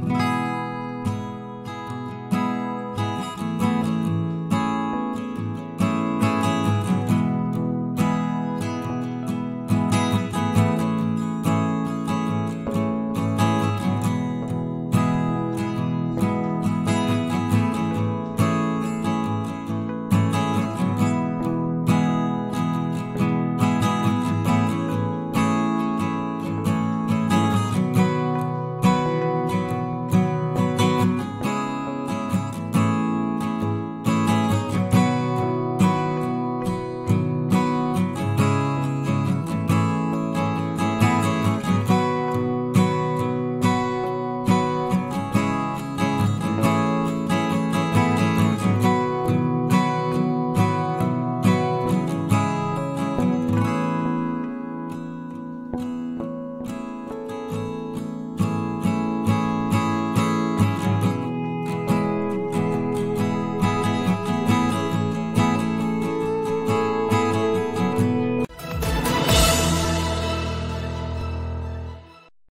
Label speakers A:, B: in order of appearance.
A: Bye.